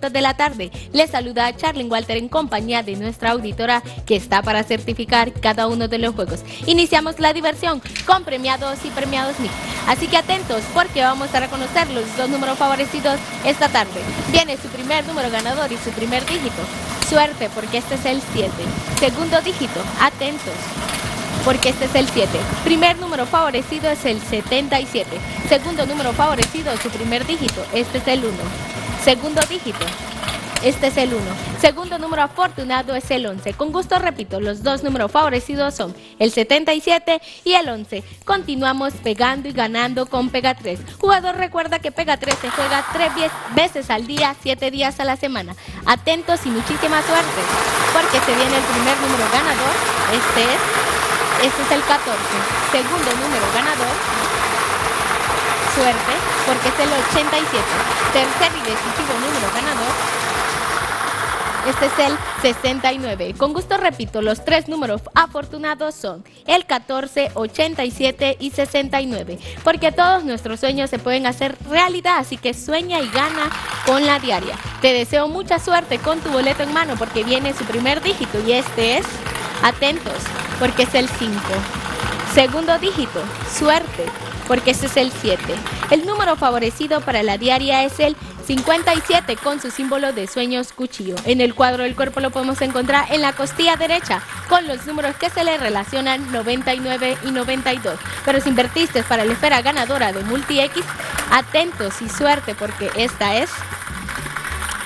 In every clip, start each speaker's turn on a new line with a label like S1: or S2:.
S1: de la tarde. Les saluda a Charlene Walter en compañía de nuestra auditora que está para certificar cada uno de los juegos. Iniciamos la diversión con premiados y premiados mix. Así que atentos porque vamos a reconocer los dos números favorecidos esta tarde. Viene su primer número ganador y su primer dígito. Suerte porque este es el 7. Segundo dígito, atentos porque este es el 7. Primer número favorecido es el 77. Segundo número favorecido, su primer dígito, este es el 1. Segundo dígito, este es el 1. Segundo número afortunado es el 11. Con gusto repito, los dos números favorecidos son el 77 y el 11. Continuamos pegando y ganando con Pega 3. Jugador recuerda que Pega 3 se juega 3 veces al día, 7 días a la semana. Atentos y muchísima suerte, porque se viene el primer número ganador. Este es este es el 14. Segundo número ganador. Suerte, porque es el 87. Tercer y decisivo número ganador. Este es el 69. Con gusto repito, los tres números afortunados son el 14, 87 y 69. Porque todos nuestros sueños se pueden hacer realidad, así que sueña y gana con la diaria. Te deseo mucha suerte con tu boleto en mano porque viene su primer dígito y este es, atentos, porque es el 5. Segundo dígito, suerte, porque ese es el 7. El número favorecido para la diaria es el 57 con su símbolo de sueños cuchillo. En el cuadro del cuerpo lo podemos encontrar en la costilla derecha con los números que se le relacionan 99 y 92. Pero si invertiste para la esfera ganadora de Multi X, atentos y suerte porque esta es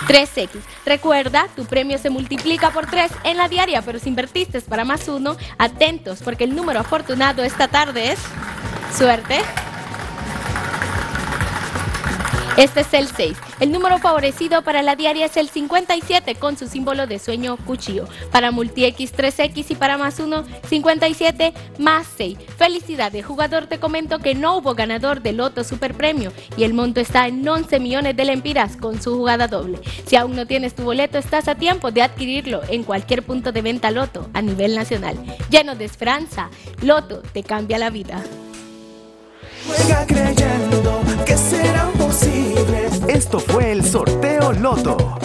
S1: 3X. Recuerda, tu premio se multiplica por 3 en la diaria, pero si invertiste para más uno, atentos, porque el número afortunado esta tarde es suerte. Este es el 6. El número favorecido para la diaria es el 57 con su símbolo de sueño cuchillo. Para multi-X 3X y para más 1, 57 más 6. Felicidades, jugador. Te comento que no hubo ganador de Loto Super Premio y el monto está en 11 millones de lempiras con su jugada doble. Si aún no tienes tu boleto, estás a tiempo de adquirirlo en cualquier punto de venta Loto a nivel nacional. Lleno de esperanza, Loto te cambia la vida.
S2: Juega creyendo que será posible.
S3: Esto fue el sorteo Loto.